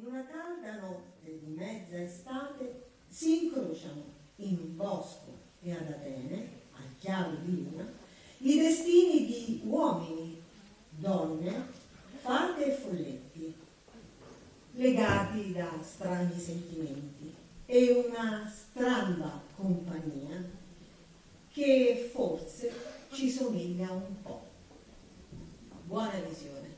in una calda notte di mezza estate si incrociano in bosco e ad Atene, al chiaro di luna, i destini di uomini, donne, fate e folletti, legati da strani sentimenti e una stramba compagnia che forse ci somiglia un po'. Buona visione.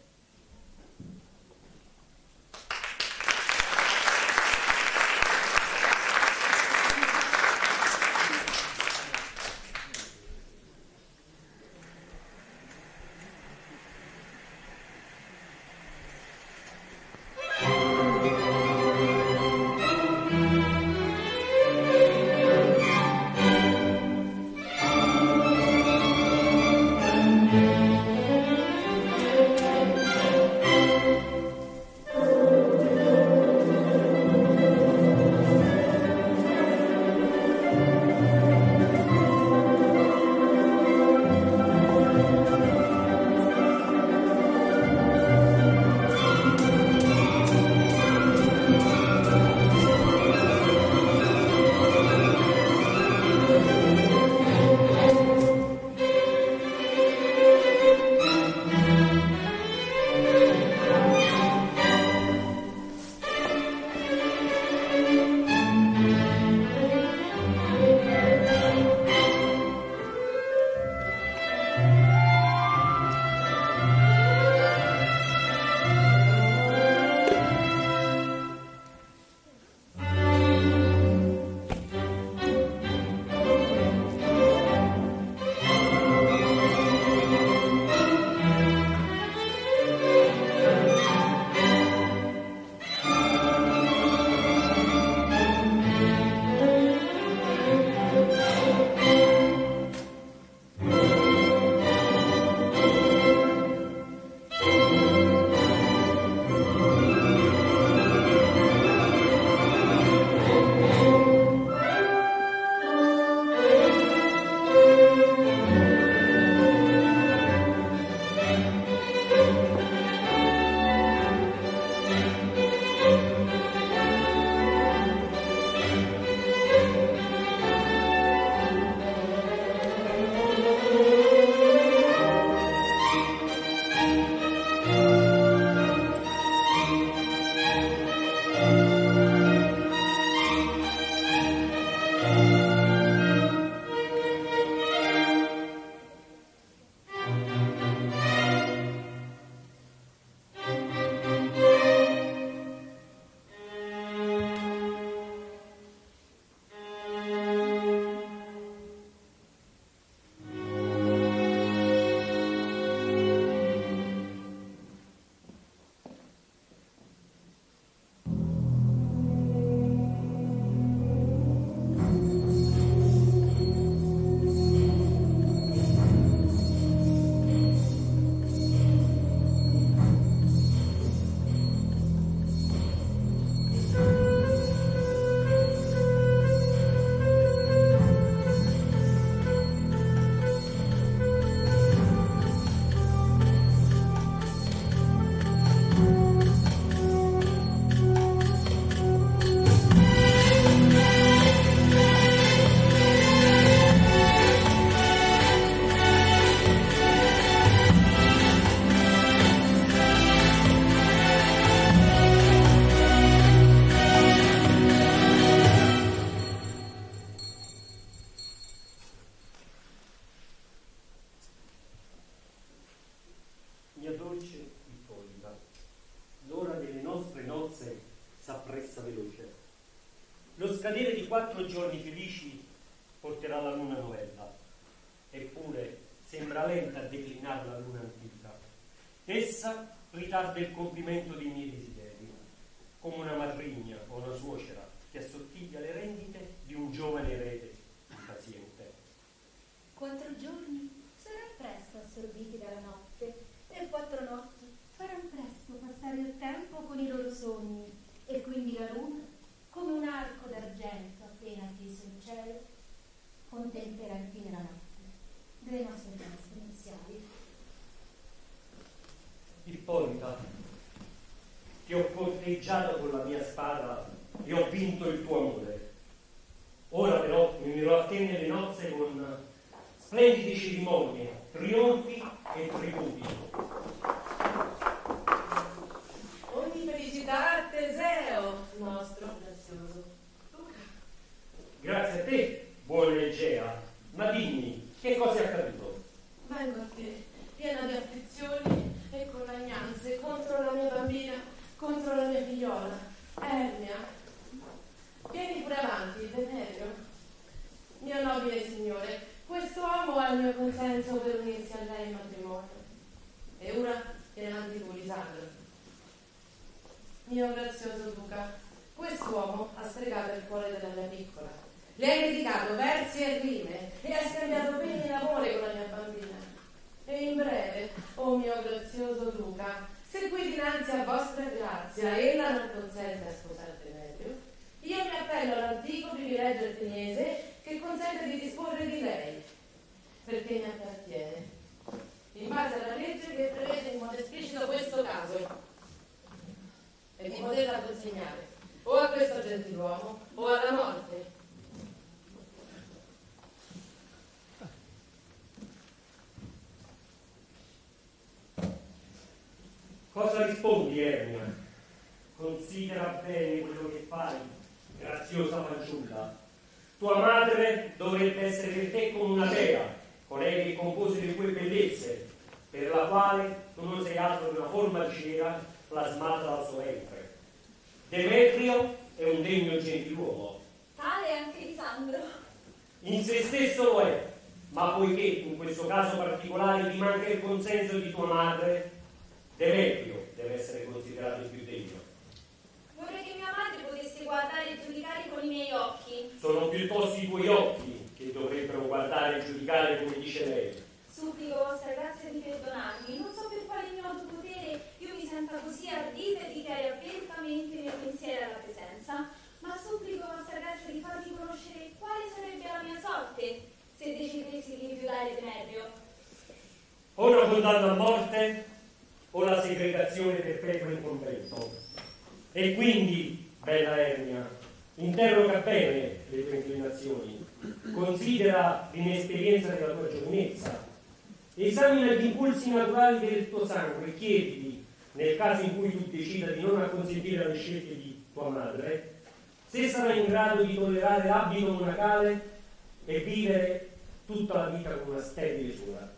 Quattro giorni felici porterà la luna novella. Eppure sembra lenta a declinare la luna antica. Essa ritarda il compimento dei miei desideri, come una matrigna o una suocera che assottiglia le rendite di un giovane erede impaziente. Quattro giorni saranno presto assorbiti dalla notte e quattro notti faranno presto passare il tempo con i loro sogni e quindi la luna come un arco d'argento appena atteso in cielo, contemplerà infine la notte delle nostre danze iniziali. Ippolita, ti ho fronteggiato con la mia spada e ho vinto il tuo amore. Ora però mi unirò a te nelle nozze con splendide cerimonie, trionfi e tributi. Ogni felicità a Teseo, nostro prezioso Luca. Grazie a te, buona Egea. Ma dimmi, che cosa è accaduto? Vengo a te, piena di afflizioni e con lagnanze contro la mia bambina, contro la mia figliola, Ernia. Vieni pure avanti, Demetrio. Mio nobile signore, quest'uomo ha il mio consenso per unirsi a lei in matrimonio. E ora viene avanti tu, Lisandro. Mio grazioso Luca, quest'uomo ha stregato il cuore della mia piccola. Le ha dedicato versi e rime e ha scambiato peni in amore con la mia bambina. E in breve, oh mio grazioso Luca, se qui dinanzi a vostra grazia ella non consente a sposare Demetrio, io mi appello all'antico privilegio ateniese che consente di disporre di lei, perché mi appartiene, in base alla legge che prevede in modo esplicito questo caso, e di poterla consegnare o a questo gentiluomo o alla morte. Cosa rispondi, Ernia? Considera bene quello che fai, graziosa fanciulla. Tua madre dovrebbe essere per te come una dea, colei che compose le tue bellezze, per la quale tu non sei altro che una forma di cera plasmata dal suo ventre. Demetrio è un degno gentiluomo. Tale è anche Lisandro. In se stesso lo è, ma poiché in questo caso particolare ti manca il consenso di tua madre, Demetrio deve essere considerato il più degno. Vorrei che mia madre potesse guardare e giudicare con i miei occhi. Sono piuttosto i tuoi occhi che dovrebbero guardare e giudicare come dice lei. Supplico vostra grazia di perdonarmi. Non so per quale mio potere io mi senta così ardita e dichiari apertamente i miei pensieri alla presenza, ma supplico vostra grazia di farmi conoscere quale sarebbe la mia sorte se decidessi di rifiutare Demetrio. O una condanna a morte o la segregazione perpetua in convento. E quindi, bella Ernia, interroga bene le tue inclinazioni, considera l'inesperienza della tua giovinezza, esamina gli impulsi naturali del tuo sangue e chiediti, nel caso in cui tu decida di non acconsentire alle scelte di tua madre, se sarà in grado di tollerare l'abito monacale e vivere tutta la vita con una sterile sola.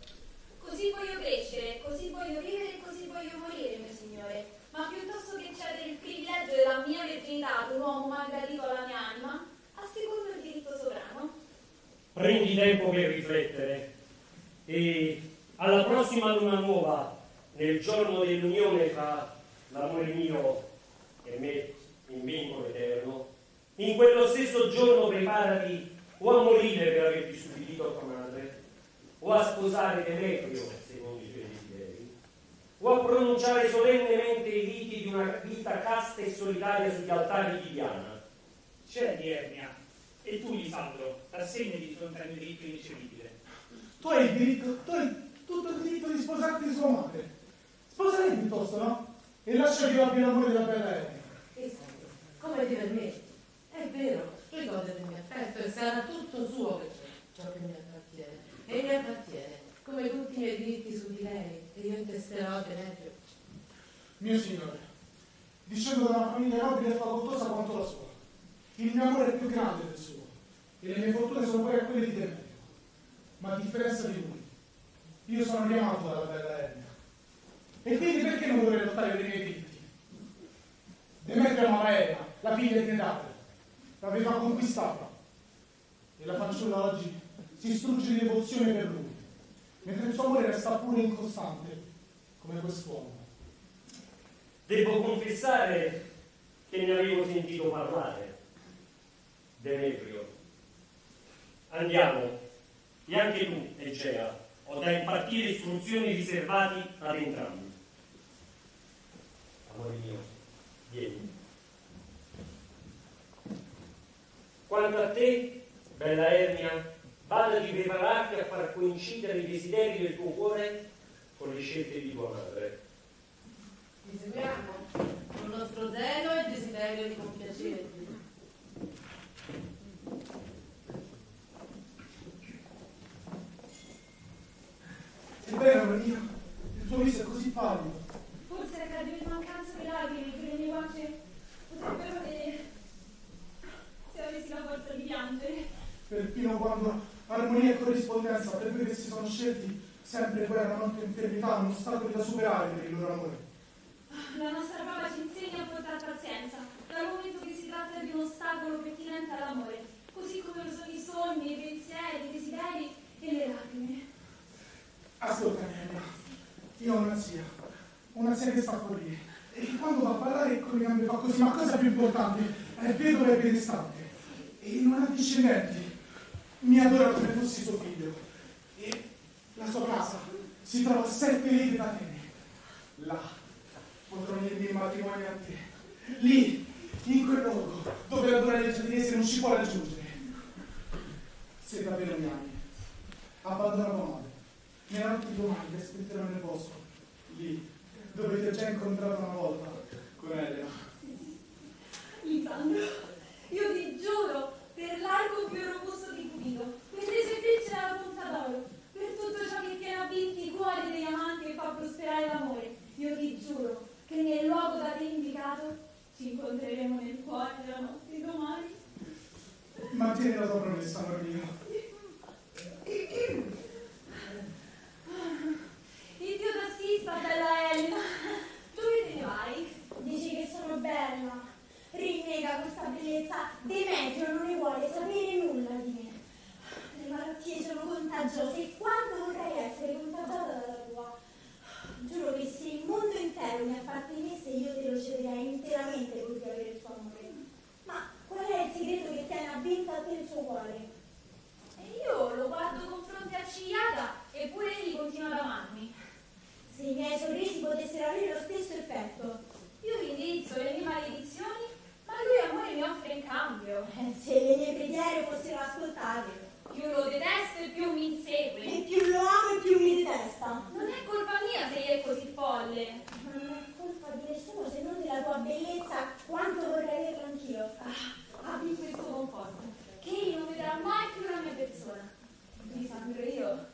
Così voglio crescere, così voglio vivere e così voglio morire, mio Signore. Ma piuttosto che cedere il privilegio della mia virginità ad un uomo malgradito alla mia anima, assecondo il diritto sovrano. Prendi tempo per riflettere e alla prossima luna nuova, nel giorno dell'unione tra l'amore mio e me in vincolo eterno, in quello stesso giorno preparati o a morire per aver disubbidito a o a sposare Demetrio, secondo i tuoi desideri, o a pronunciare solennemente i riti di una vita casta e solitaria sugli altari di Diana. C'è di Ernia. E tu, Lisandro, rassegnati di fronte al mio diritto ineccepibile. Tu hai il diritto, tu hai tutto il diritto di sposarti di sua madre. Sposali piuttosto, no? E lascia che io abbia l'amore della bella Ernia. Esatto, come dire me. È vero, ricorda del mio affetto e sarà tutto suo che c'è, ciò che mi appartiene. E mi appartiene, come tutti i miei diritti su di lei, e io intesterò a Demetrio. Mio signore, discendo da una famiglia nobile e facoltosa quanto la sua. Il mio amore è più grande del suo, e le mie fortune sono pari a quelle di Demetrio. Ma a differenza di lui, io sono riamato dalla bella Ernia. E quindi perché non dovrei lottare per i miei diritti? Demetrio amava Ernia, la figlia di Nedate, l'aveva conquistata. E la fanciulla oggi si strugge di devozione per lui, mentre il suo amore resta pure incostante, come quest'uomo. Devo confessare che ne avevo sentito parlare. Demetrio. Andiamo. E anche tu, Egea, ho da impartire istruzioni riservate ad entrambi. Amore mio, vieni. Quanto a te, bella Ernia, vada di prepararti a far coincidere i desideri del tuo cuore con le scelte di tua madre. Ti seguiamo con il nostro zelo e desiderio di compiacerti. Ebbene, Maria, il tuo viso è così pallido. Forse la graduale mancanza di lacrime che le mie guance potrebbero vedere se avessi la forza di piangere. Perfino quando armonia e corrispondenza, per due che si sono scelti, sempre poi erano anche infermità, un ostacolo da superare per il loro amore. La nostra prova ci insegna a portare pazienza, dal momento che si tratta di un ostacolo pertinente all'amore, così come lo sono i sogni, i pensieri, i desideri e le lacrime. Ascolta, Emilia, io ho una zia, una zia che sta fuori e che quando va a parlare con le gambe fa così, ma cosa più importante, è vedova e benestante e non ha discendenti. Mi adora come fossi suo figlio e la sua casa si trova a sette leghe da Atene. Là potrò unirmi in matrimonio a te. Lì, in quel luogo, dove la dura legge ateniese non ci può raggiungere. Se davvero mi ami, abbandona tua madre. Nella notte domani ti aspetterò nel bosco, lì, dove ti ho già incontrato una volta, con Elena. Lisandro, io ti giuro, per l'arco più robusto di Cupido, per le sue frecce alla punta d'oro, per tutto ciò che tiene vinti i cuori degli amanti e fa prosperare l'amore, io ti giuro che nel luogo da te indicato ci incontreremo nel cuore della notte domani. Mantieni la tua promessa, mio. Il Dio t'assista, bella Elena. Dove te ne vai? Dici che sono bella, rinnega questa bellezza, Demetrio non ne vuole sapere nulla contagiose e quando vorrei essere contagiata dalla tua? Giuro che se il mondo intero mi appartenesse io te lo cederei interamente pur di avere il suo amore. Ma qual è il segreto che tiene avvinto a te il suo cuore? E io lo guardo con fronte accigliata eppure egli continua ad amarmi. Se i miei sorrisi potessero avere lo stesso effetto, Io gli indirizzo le mie maledizioni, ma lui amore mi offre in cambio. eh, se le mie preghiere fossero ascoltate, Più lo detesto e più mi insegue. e più lo amo e più mi detesta. Non è colpa mia se egli è così folle. Ma non è colpa di nessuno se non della tua bellezza quanto vorrei averla anch'io. Ah, abbi questo conforto, che egli non vedrà mai più la mia persona. Lisandro e io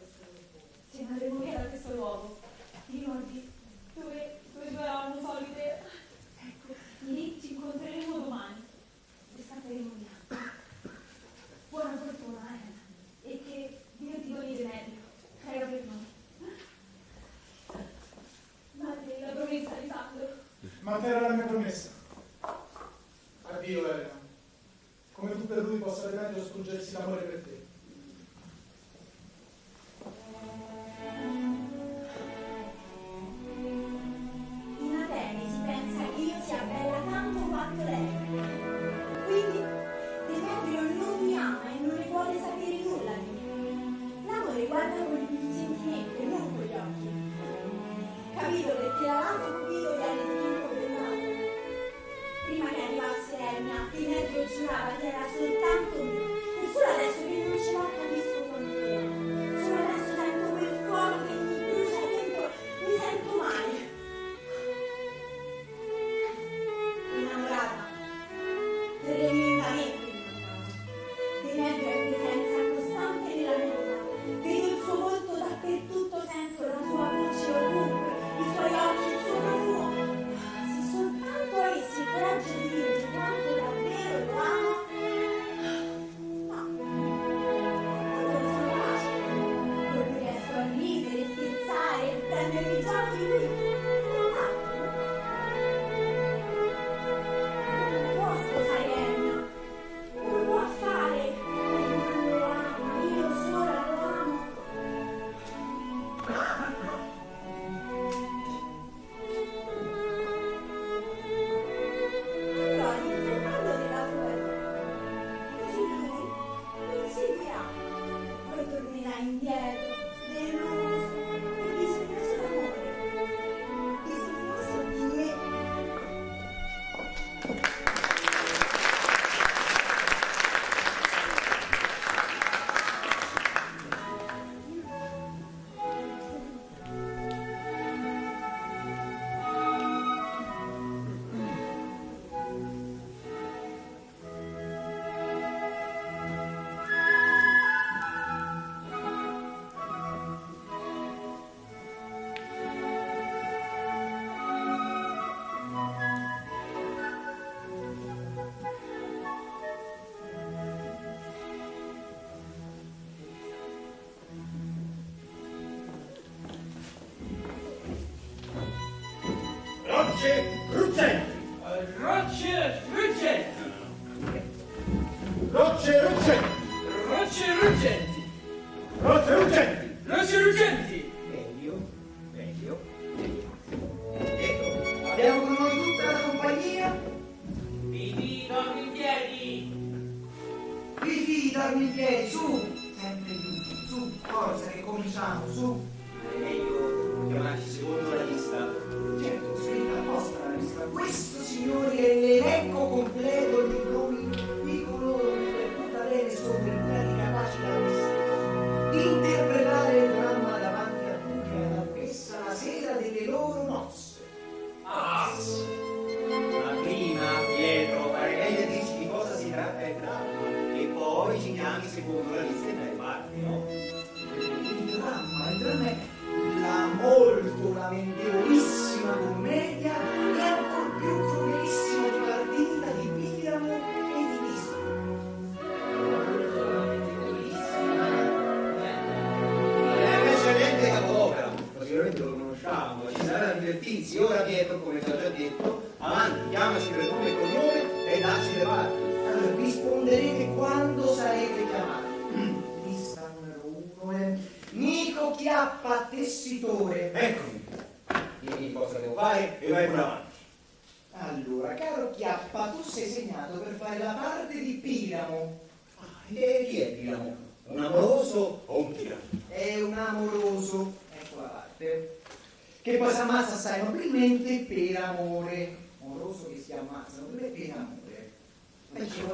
rocce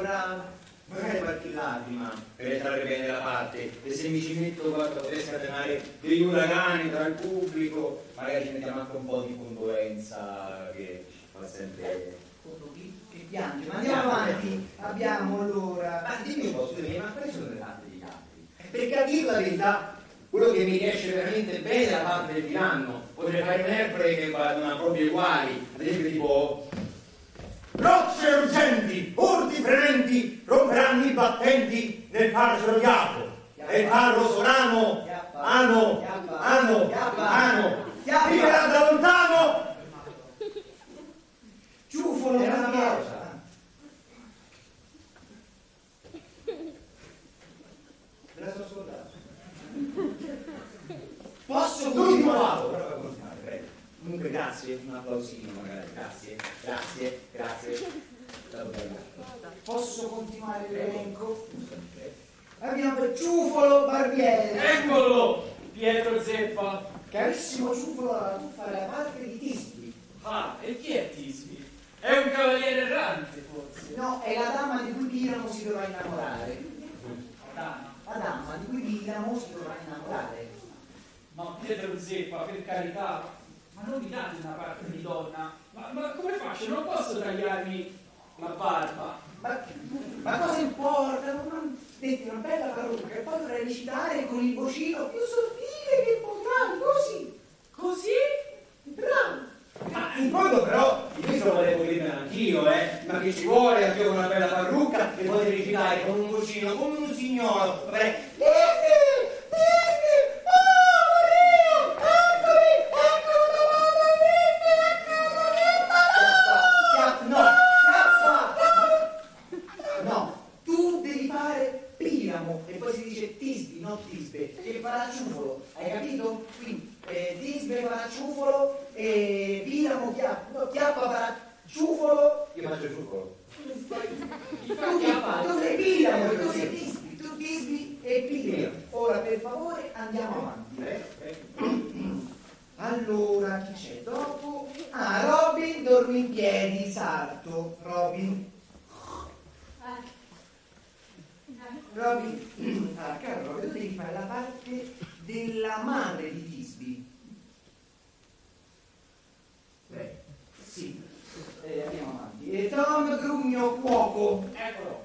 Vorrà magari qualche lacrima per entrare bene la parte. E se mi ci metto guarda, potrei scatenare degli uragani tra il pubblico, magari ci mettiamo anche un po' di condolenza che ci fa sempre che piange, ma andiamo avanti. Abbiamo allora. Ma dimmi un po', scusami, ma quali sono le parti degli altri? Perché a dire la verità, quello che mi riesce veramente bene è la parte del tiranno. Potrei fare un'erpre che vadano proprio uguali, ad esempio tipo. Rocce urgenti, urti frementi, romperanno i battenti nel carcere odiato. E il carro solano, ano, ano, ano, viverà da lontano una una piazza. Me la sono scordata. Posso continuare? Comunque grazie, un applausino magari, grazie, grazie, grazie. Posso continuare l'elenco? Abbiamo per Ciufolo Barbiere. Eccolo, Pietro Zeppa. Carissimo Ciufolo, tu fai la parte di Tisbi. Ah, e chi è Tisbi? È un cavaliere errante, forse. No, è la dama di cui Piramo si dovrà innamorare. La dama di cui Piramo si dovrà innamorare. Ma Pietro Zeppa, per carità, ma non mi date una parte di donna? Ma, ma come faccio? Non posso tagliarmi la barba. Ma, ma cosa importa? Non metti una bella parrucca e poi dovrai recitare con il vocino più sottile che potrai, così. Così? Bravo. Ma in fondo però, questo volevo dirmelo anch'io, eh. Ma che ci vuole con una bella parrucca e poi recitare con un vocino, come un signoro. Vabbè, Disney! Disney! Oh, Maria! Eccomi! Eccolo davanti a Disney! No, chiappa! No, tu devi fare Piramo e poi si dice Tisbi, non Tisbe, che farà ciufolo, hai capito? Quindi eh, Tisbe farà ciufolo e Piramo chiappa, no, chiappa farà ciufolo io faccio il trucco. Chi fa tu chiappa? tu sei Piramo e tu sei Tisbi, tu Tisbi e Piramo. Ora per favore andiamo avanti. Allora, chi c'è dopo? Ah, Robin dormi in piedi, sarto. Robin. Robin, ah, caro Robin, tu devi fare la parte della madre di Tisby. Beh, sì, eh, andiamo avanti. E Tom Grugno Cuoco. Eccolo.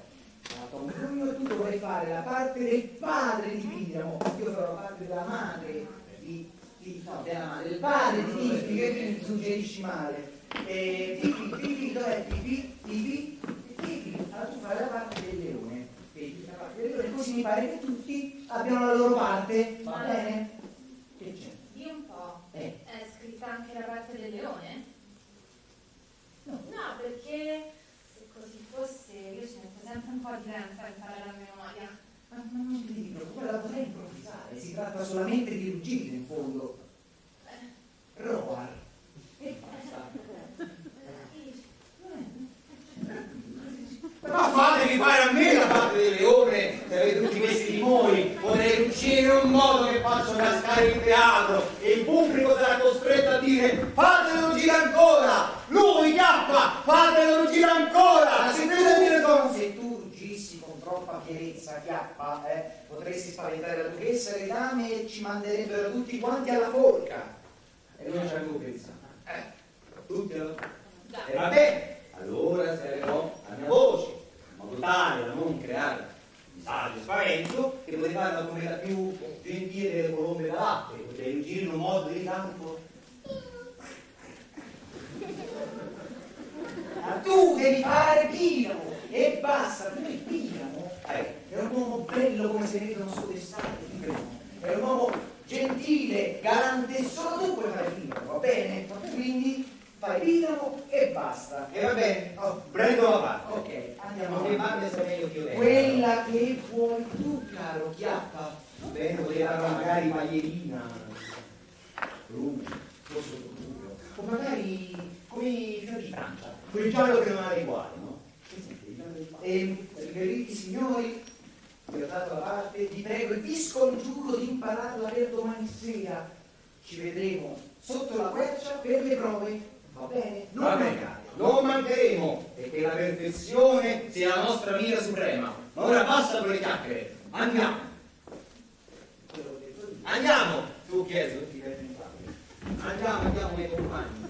Ah, Tom Grugno, tu dovrai fare la parte del padre di Piramo. Io farò la parte della madre di, di- no, della madre, del padre di Tisby, che mi suggerisci male. E Fifi, Fifi, dov'è Fifi? Fifi? Fifi, allora tu fai la parte del leone. Vedi, la parte del leone, così mi pare che tutti abbiano la loro parte. Va bene? Che c'è? Di un po'. Eh. È scritta anche la parte del leone? No, perché se così fosse io ci metto sempre un po' di tempo a imparare la memoria. Ma non ti devi preoccupare, la potrei improvvisare. Si tratta solamente di ruggire in fondo. Roar. E basta. Ma fatevi fare a me la parte del leone, se avete tutti questi timori, potrei in un modo che faccio cascare il teatro e il pubblico sarà costretto a dire fatelo ruggire ancora, lui chiappa, fatelo ruggire ancora, Ma se se tu- se tu ruggissi con troppa fierezza, chiappa, eh, potresti spaventare la duchessa e le dame e ci manderebbero tutti quanti alla forca. E noi c'è la duchessa. Eh, tutti alla forca. E va bene, allora servirò la mia voce, tale da non creare disagio e spavento, e potrei farla come la più gentile delle colombe da latte, potrei ruggire in un modo di campo. Ma tu devi fare Pinamo e basta, tu sei Pinamo. Eh, è un uomo bello come si vedono su d'estate, Pinamo. È un uomo gentile, galante, solo tu puoi fare Pinamo, va bene? Quindi fai Pinamo e basta. E va bene? Oh, prendo la parte. Ok, andiamo avanti. parte sia meglio io Quella che vuoi tu, caro Chiappa. Va bene, farla magari maglierina. Rubi, forse Rubbio. O magari come i fiori di Francia. Quel giallo che non ha uguale, no? E riveriti signori, vi ho dato la parte, vi prego e vi scongiuro di impararla per domani sera. Ci vedremo sotto la quercia per le prove, va bene? Non Va bene, mancate. non mancheremo e che la perfezione sia la nostra mira suprema. Ma ora basta con le chiacchiere, andiamo, andiamo! Tu chiedo, ti. Andiamo, andiamo ai compagni.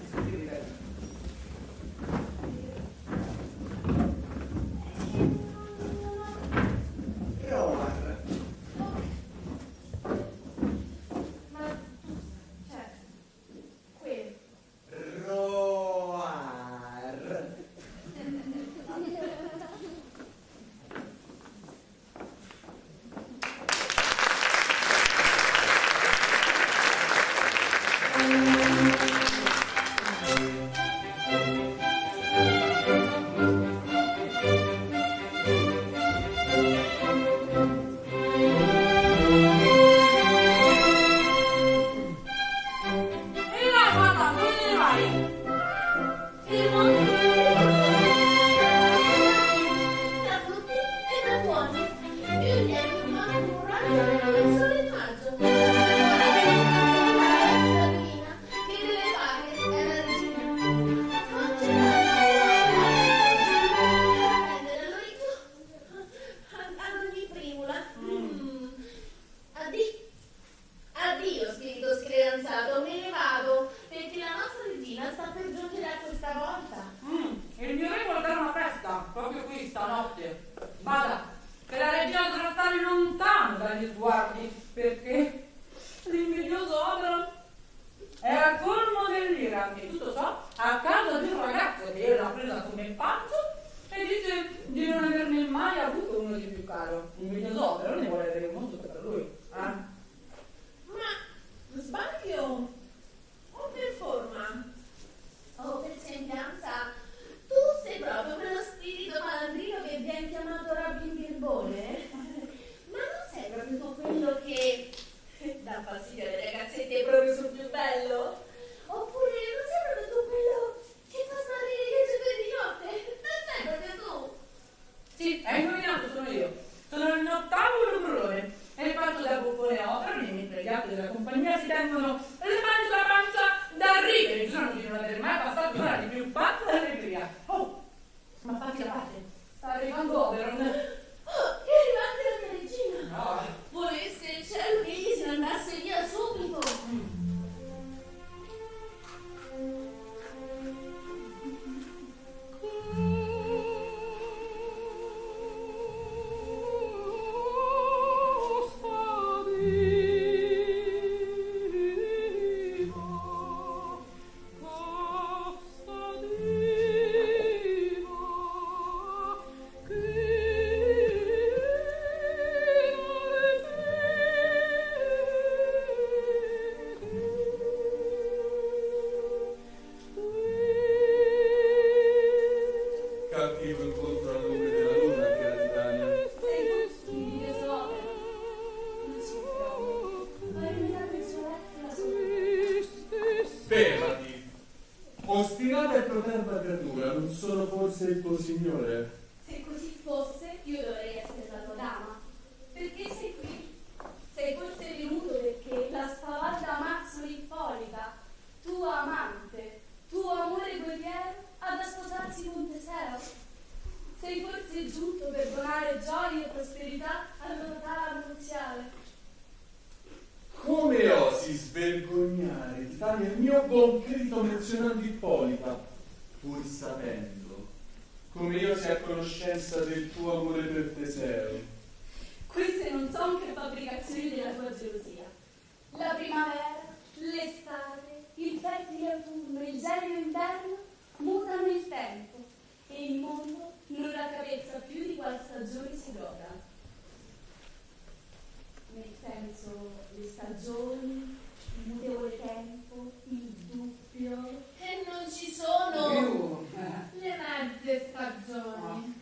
Senso, le stagioni, il mutevole tempo, il dubbio. E non ci sono le mezze stagioni.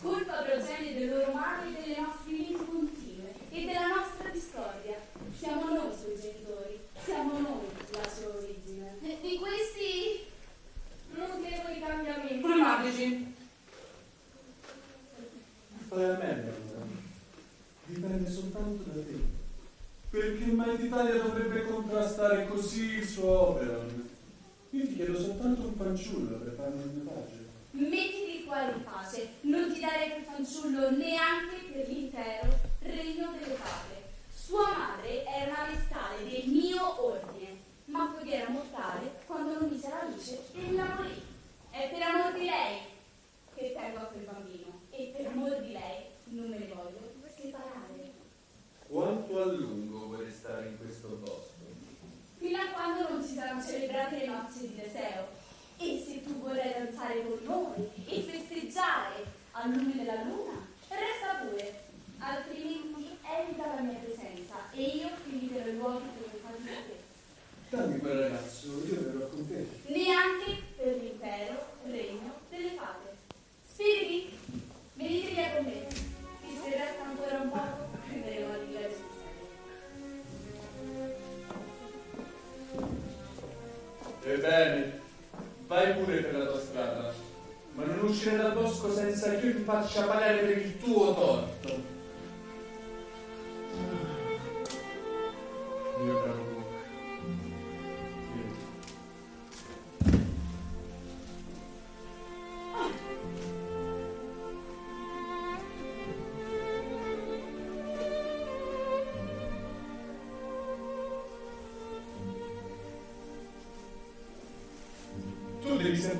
Colpa progenie dei loro mali e delle nostre limiti continue e della nostra distoria. Siamo noi i suoi genitori, siamo noi la sua origine. E Di questi notevoli cambiamenti. Problematici. Fai a me, allora. Dipende soltanto da te. Perché mai d'Italia dovrebbe contrastare così il suo operon? Io ti chiedo soltanto un fanciullo per farmi il mio pace. Mettiti qua in pace, non ti darei quel fanciullo neanche per l'intero regno delle fate. Sua madre era una vestale del mio ordine, ma poiché era mortale, quando non mise la luce, ella morì. È per amor di lei che tengo a quel bambino e per amor di lei non me ne voglio separare. Quanto a lungo vuoi restare in questo bosco? fino a quando non si saranno celebrate le nozze di Teseo. E se tu vorrai danzare con noi e festeggiare al lume della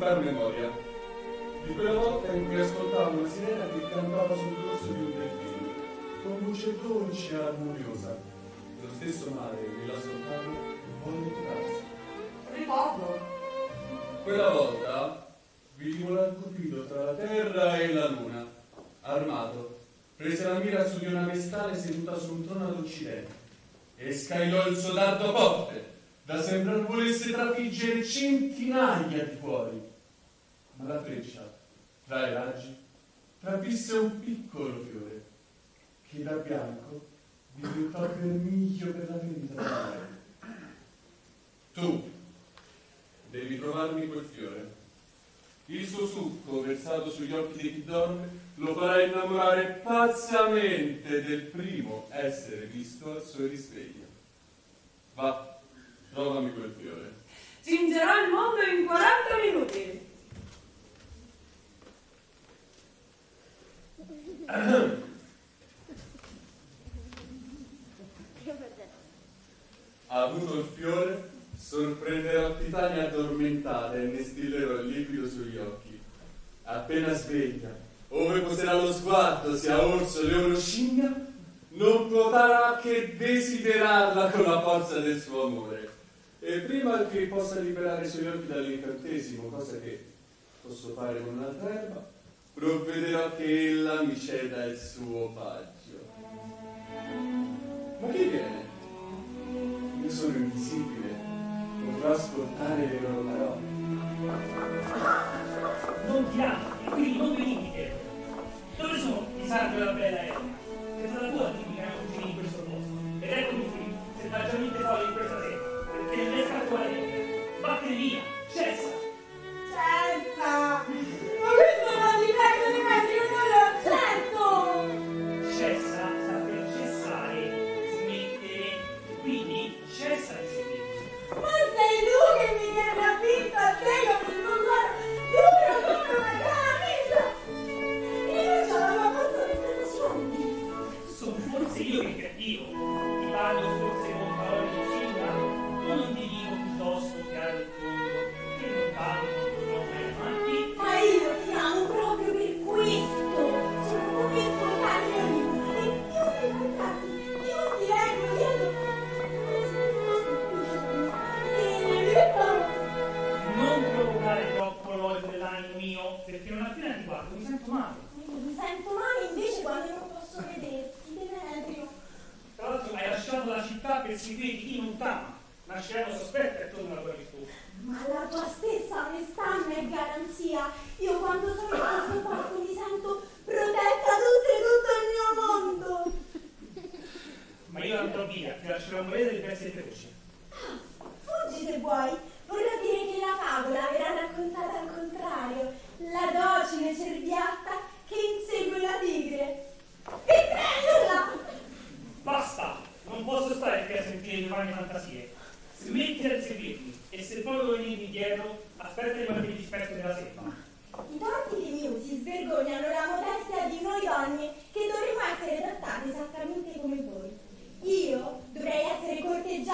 Serbare memoria di quella volta in cui ascoltavo una sirena che cantava sul dorso di un delfino, con voce dolce e armoniosa. Lo stesso mare che l'ascoltava volle curarsi. Ricordo. Quella volta volar Cupido tra la terra e la luna, armato, prese la mira su di una vestale seduta su un trono ad occidente e scagliò il suo dardo forte, da sembrar volesse trafiggere centinaia di cuori. La freccia, tra i raggi, travvisse un piccolo fiore, che da bianco diventò vermiglio per la mare. Tu, Devi trovarmi quel fiore. Il suo succo, versato sugli occhi di chi dorme, lo farà innamorare pazzamente del primo essere visto al suo risveglio. Va, trovami quel fiore. Cingerò il mondo in 40 minuti. Ha avuto il fiore, sorprenderò Titania addormentata e ne stillerò il liquido sugli occhi. Appena sveglia, ove poserà lo sguardo, sia orso, leone o scimmia, non potrà che desiderarla con la forza del suo amore. E prima che possa liberare i suoi occhi dall'incantesimo, cosa che posso fare con un'altra erba, provvederò che ella mi ceda il suo paggio. Ma chi viene? Io sono invisibile, potrò ascoltare le loro parole. Non ti tirate, quindi non venite. Dove sono i santi della bella Elena? È stata tua tipica cucina in questo posto. Ed eccomi qui, selvaggiamente folle in questa sera, perché non riesco a tua Vattene via, cessa! Cessa!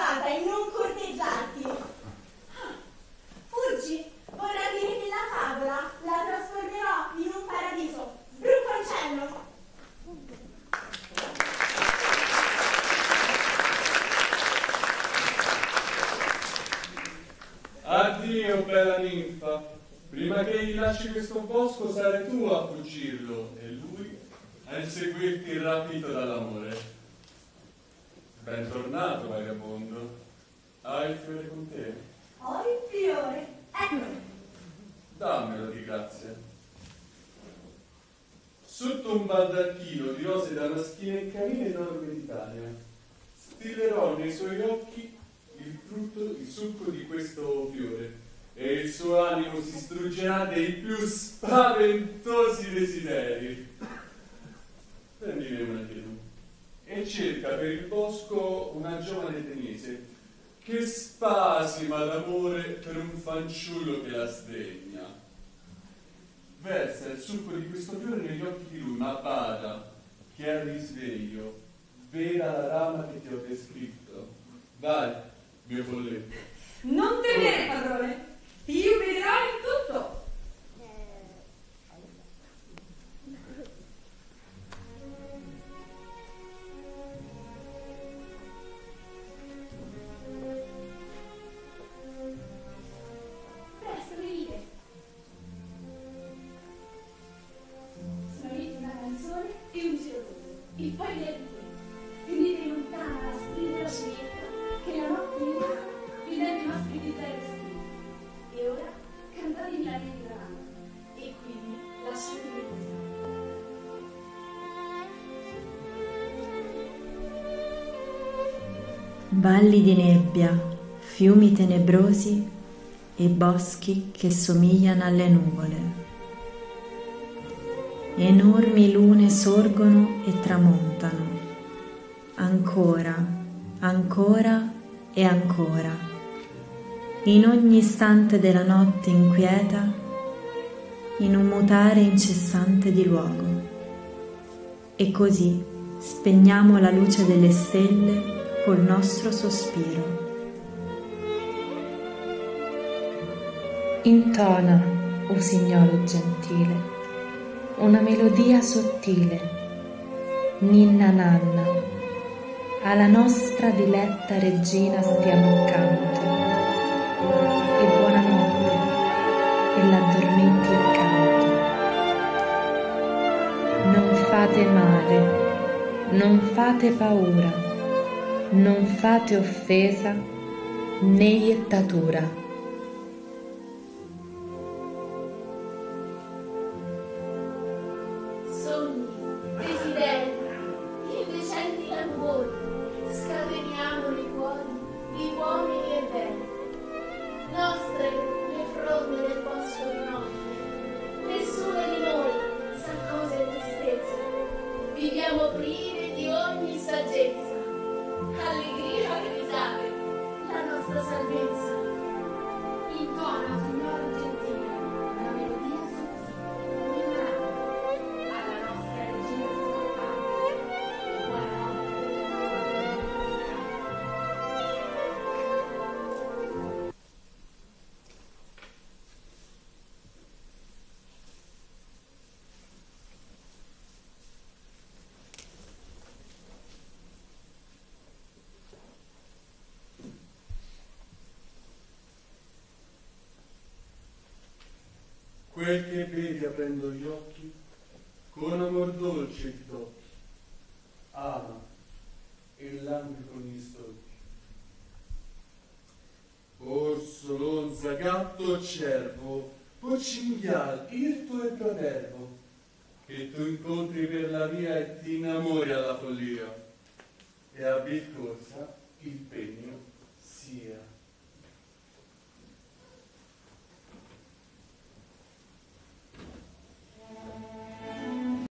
Bye. Bye. versa il succo di questo fiore negli occhi di lui, ma bada, che è risveglio, vera la rama che ti ho descritto. Vai, mio folletto. Non temere, padrone, ti io vedrai tenebrosi e boschi che somigliano alle nuvole. Enormi lune sorgono e tramontano, ancora, ancora e ancora. In ogni istante della notte inquieta, in un mutare incessante di luogo. E così spegniamo la luce delle stelle col nostro sospiro. intona, o oh Signore gentile, una melodia sottile, ninna nanna, alla nostra diletta regina stiamo accanto, e buonanotte, e l'addormenti accanto. Non fate male, non fate paura, non fate offesa né iettatura. La Intona, signor gentile, Quel che vedi aprendo gli occhi, con amor dolce ti tocchi. Ama e lambi con gli stocchi. Orso, lonza, gatto, cervo, o cinghial, irto e protervo, che tu incontri per la via e ti innamori alla follia. E a corsa il pegno